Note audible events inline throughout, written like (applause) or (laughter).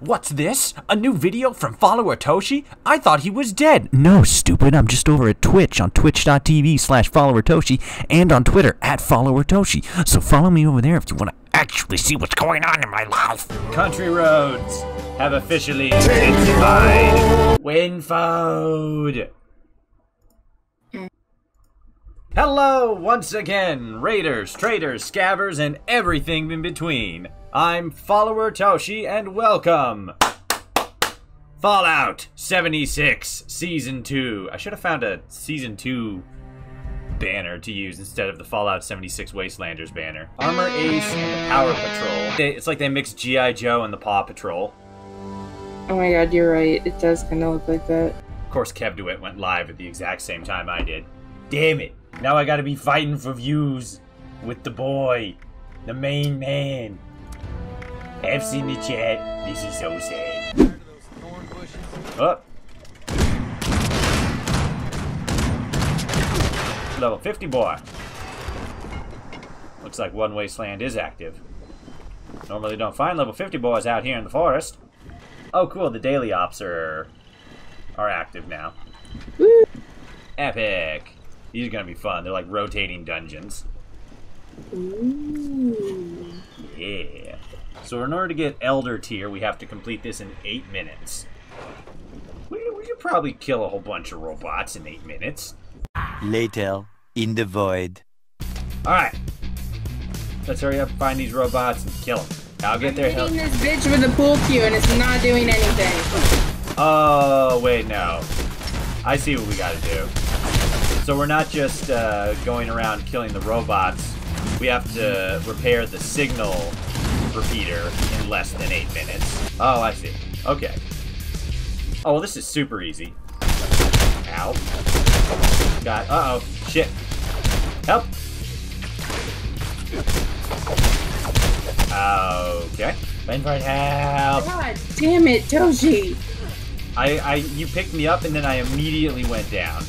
What's this? A new video from follower Toshi? I thought he was dead. No, stupid. I'm just over at Twitch on twitch.tv slash follower Toshi and on Twitter at follower Toshi. So follow me over there if you want to actually see what's going on in my life. Country roads have officially intensified. Winford. Hello, once again, raiders, traders, scabbers, and everything in between. I'm follower Toshi, and welcome. Fallout 76 Season 2. I should have found a Season 2 banner to use instead of the Fallout 76 Wastelanders banner. Armor Ace and the Power Patrol. They- It's like they mixed G.I. Joe and the Paw Patrol. Oh my god, you're right. It does kind of look like that. Of course, Kevduit went live at the exact same time I did. Damn it! Now I gotta be fighting for views with the boy, the main man. F's in the chat. This is so sad. Up. Level 50 boy. Looks like One Wasteland is active. Normally don't find level 50 boys out here in the forest. Oh cool, the daily ops are are active now. Woo! Epic. These are gonna be fun. They're like rotating dungeons. Ooh. Yeah. So in order to get Elder tier, we have to complete this in eight minutes. We, we could probably kill a whole bunch of robots in eight minutes. Later, in the void. Alright. Let's hurry up, find these robots, and kill them. I'll get their Hitting help. this bitch with a pool cue and it's not doing anything. Oh, wait, no. I see what we gotta do. So we're not just uh, going around killing the robots. We have to repair the signal repeater in less than eight minutes. Oh, I see. Okay. Oh, well, this is super easy. Ow. Got, uh-oh. Shit. Help. Okay. Winford, help. God damn it, Toshi. I, I, you picked me up and then I immediately went down.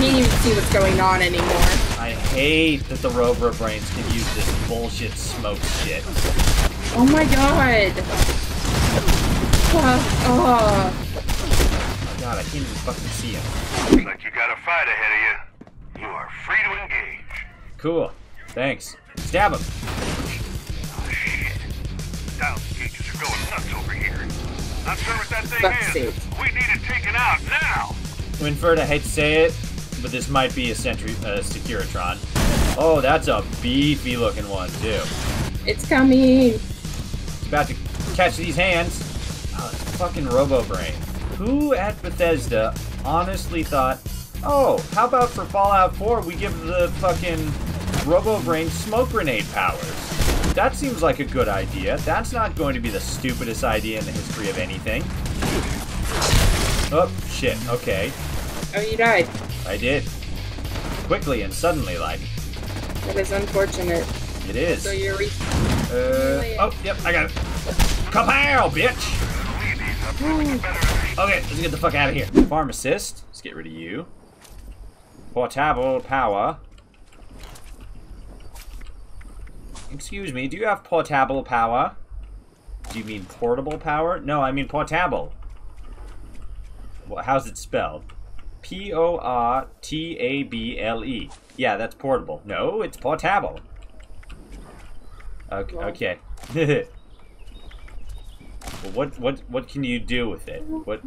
I can't even see what's going on anymore. I hate that the Robo brains can use this bullshit smoke shit. Oh my god. Uh, oh. Oh god, I can't even fucking see him. Looks like you got a fight ahead of you. You are free to engage. Cool. Thanks. Stab him. Oh, shit. Down gauges are going nuts over here. Not sure what that thing Fuck's is. sake. We need it taken out now. Winford, I hate to say it, but this might be a Sentry, uh, Securitron. Oh, that's a beefy looking one, too. It's coming. It's about to catch these hands. Oh, it's fucking Robo Brain. Who at Bethesda honestly thought, oh, how about for Fallout 4 we give the fucking Robo Brain smoke grenade powers? That seems like a good idea. That's not going to be the stupidest idea in the history of anything. Oh, shit, okay. Oh, you died. I did. Quickly and suddenly, like. That is unfortunate. It is. So you're re- Uh, oh, yep, I got it. Kapow, bitch! Okay, let's get the fuck out of here. Pharmacist. Let's get rid of you. Portable power. Excuse me, do you have portable power? Do you mean portable power? No, I mean portable. Well, how's it spelled? P O R T A B L E. Yeah, that's portable. No, it's portable. Okay. Okay. (laughs) well, what what what can you do with it? What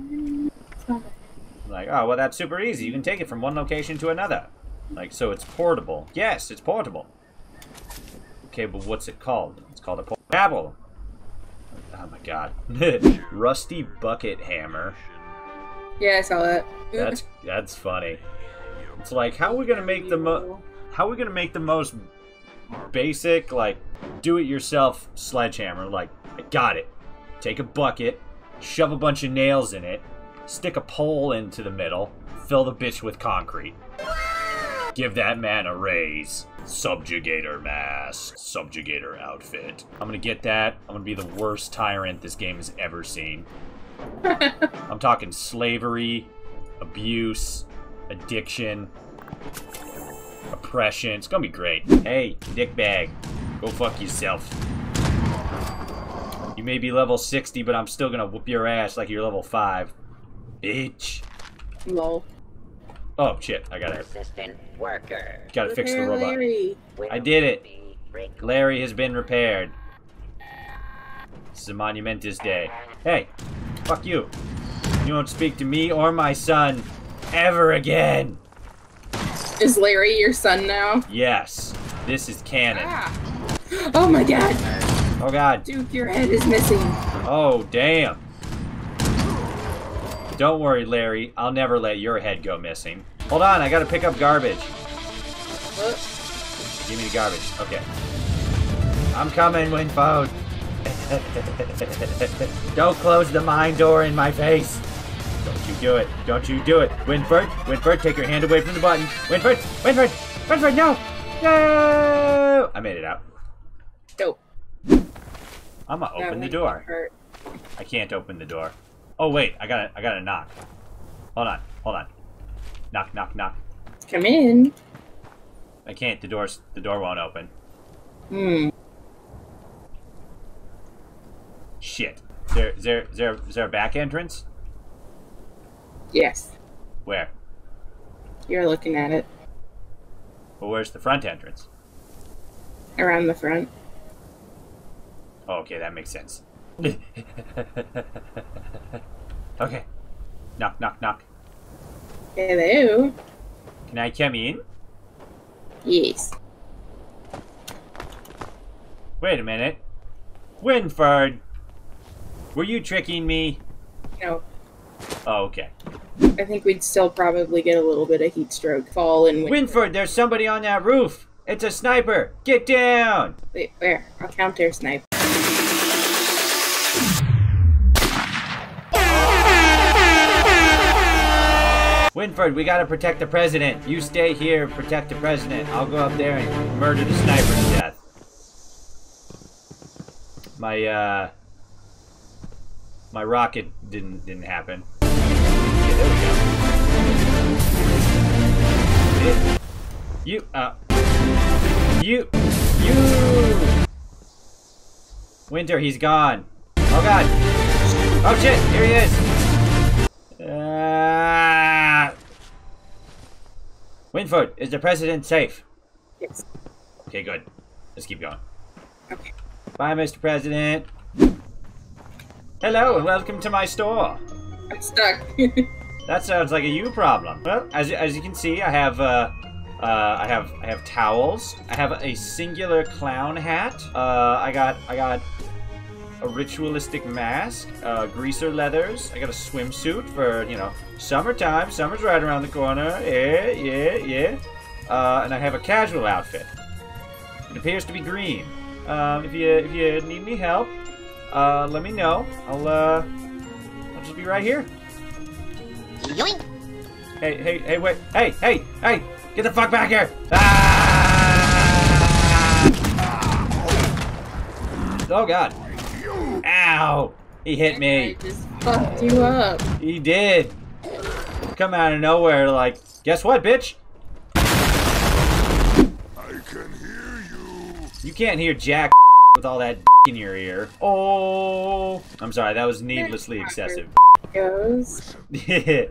like oh well that's super easy. You can take it from one location to another. Like so it's portable. Yes, it's portable. Okay, but what's it called? It's called a portable. Oh my god. (laughs) Rusty bucket hammer. Yeah, I saw that. That's that's funny. It's like how are we gonna make the mo how are we gonna make the most basic like do-it-yourself sledgehammer? Like I got it. Take a bucket, shove a bunch of nails in it, stick a pole into the middle, fill the bitch with concrete. Give that man a raise. Subjugator mask. Subjugator outfit. I'm gonna get that. I'm gonna be the worst tyrant this game has ever seen. (laughs) I'm talking slavery, abuse, addiction, oppression. It's gonna be great. Hey, dickbag, go fuck yourself. You You may be level 60, but I'm still gonna whoop your ass like you're level 5. Bitch. Lol. Oh, shit. I gotta, Assistant worker. gotta fix the robot. Larry. I did it. Larry has been repaired. This is a monumentous day. Hey, fuck you. You won't speak to me or my son ever again. Is Larry your son now? Yes, this is canon. Ah. Oh my god! Oh god. Duke, your head is missing. Oh damn. Don't worry, Larry. I'll never let your head go missing. Hold on, I gotta pick up garbage. What? Give me the garbage. Okay. I'm coming, Winford. (laughs) Don't close the mine door in my face. Don't you do it. Don't you do it. Winford, Winford, take your hand away from the button. Winford, Winford, Winford, no! No! I made it out. Dope. I'm gonna open the door. hurt. I can't open the door. Oh wait, I gotta, I gotta knock. Hold on, hold on. Knock, knock, knock. Come in. I can't. The door's, the door won't open. Hmm. Shit. Is there, is there, is there, is there a back entrance? Yes. Where? You're looking at it. Well, where's the front entrance? Around the front. Oh, okay, that makes sense. (laughs) okay. Knock, knock, knock. Hello. Can I come in? Yes. Wait a minute. Winford! Were you tricking me? No. Oh, okay. I think we'd still probably get a little bit of heat stroke fall in winter. Winford, there's somebody on that roof! It's a sniper! Get down! Wait, where? I'll counter snipe. Winford, we gotta protect the president. You stay here, protect the president. I'll go up there and murder the sniper to death. My, uh... My rocket didn't didn't happen. Yeah, there we go. You, uh... You... You... Winter, he's gone. Oh god! Oh shit, here he is! Ah. Winford, is the president safe? Yes. Okay, good. Let's keep going. Okay. Bye, Mr. President. Hello and welcome to my store. I'm stuck. (laughs) That sounds like a you problem. Well, as, as you can see, I have uh, uh, I have I have towels. I have a singular clown hat. Uh, I got I got a ritualistic mask, uh, greaser leathers. I got a swimsuit for you know summertime. Summer's right around the corner. Yeah, yeah, yeah. Uh, and I have a casual outfit. It appears to be green. Um, if you if you need any help, uh, let me know. I'll uh, I'll just be right here. Hey, hey, hey, wait. Hey, hey, hey! Get the fuck back here! Ah! Oh, God. Ow! He hit I me. just fucked you up. He did. Come out of nowhere like, guess what, bitch? I can hear you. You can't hear jack (laughs) with all that in your ear. Oh! I'm sorry, that was needlessly excessive. Goes. (laughs)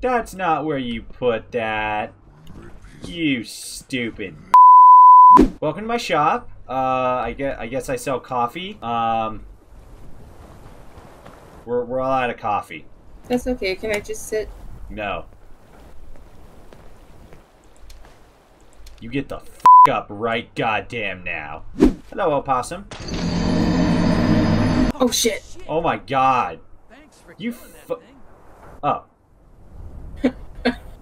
That's not where you put that. You stupid. (laughs) Welcome to my shop. Uh, I guess I guess I sell coffee. Um, we're we're all out of coffee. That's okay. Can I just sit? No. You get the f up right goddamn now. Hello, opossum. Oh shit. Oh my god. You fu- Oh.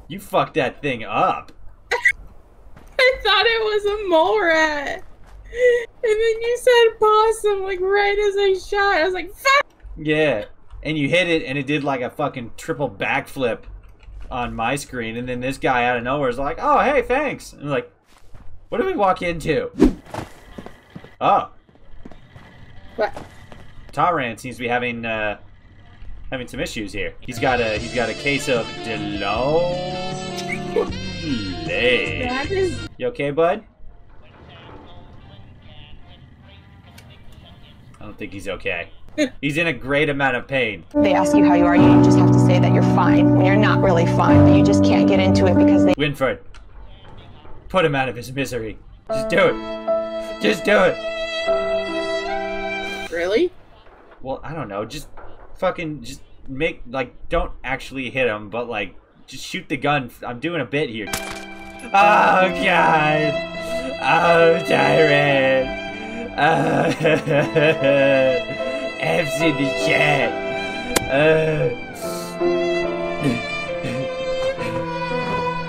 you fucked that thing up. (laughs) I thought it was a mole rat. And then you said possum like right as I shot. I was like, fuck! Yeah. And you hit it and it did like a fucking triple backflip on my screen and then this guy out of nowhere is like, "Oh, hey, thanks." And I'm like, "What did we walk into?" Oh, What? Taran seems to be having uh having some issues here. He's got a he's got a case of Deloney. That is You okay, bud? I don't think he's okay. (laughs) He's in a great amount of pain. They ask you how you are, you just have to say that you're fine when you're not really fine, but you just can't get into it because they Winford, put him out of his misery. Just do it. Just do it. Really? Well, I don't know. Just fucking just make like don't actually hit him, but like just shoot the gun. I'm doing a bit here. Oh god. Oh tyrant. Oh. (laughs) F's in the chat. Uh.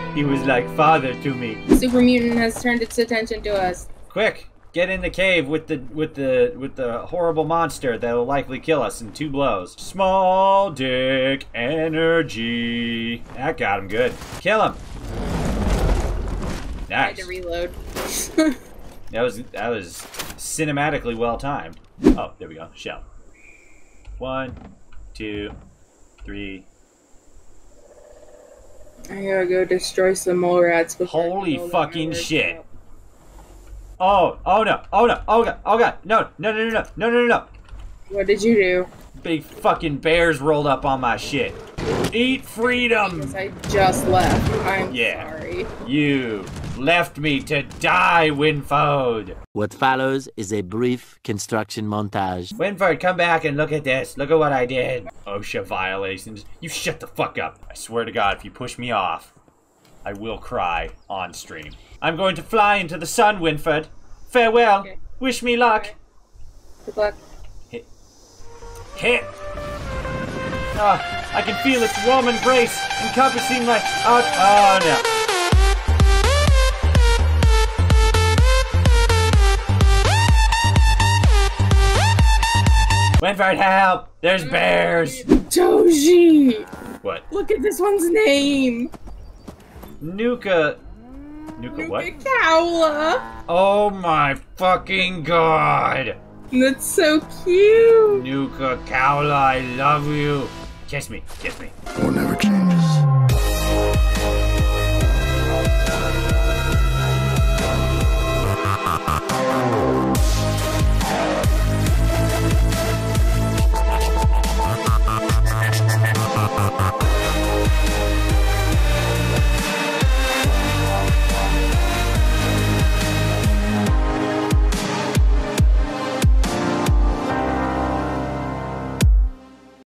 (laughs) he was like father to me. Super mutant has turned its attention to us. Quick, get in the cave with the with the with the horrible monster that'll likely kill us in two blows. Small dick energy. That got him good. Kill him. I had to reload. (laughs) That was that was cinematically well timed. Oh, there we go. Shell. One, two, three. I gotta go destroy some mole rats before. Holy fucking shit. workshop. Oh, oh no, oh no, oh god, oh god, no, no, no, no, no, no, no, What did you do? Big fucking bears rolled up on my shit. Eat freedom! I just left. I'm yeah. sorry. You left me to die, Winford. What follows is a brief construction montage. Winford, come back and look at this. Look at what I did. OSHA violations. You shut the fuck up. I swear to God, if you push me off, I will cry on stream. I'm going to fly into the sun, Winford. Farewell. Okay. Wish me luck. Okay. Good luck. Hit. Hit. Ah, I can feel its warm embrace encompassing my out. Oh no. Winford, help! There's bears! Toji! What? Look at this one's name! Nuka. Nuka what? Kaula! Oh my fucking god! That's so cute! Nuka Kaula, I love you! Kiss me, kiss me. We'll never change.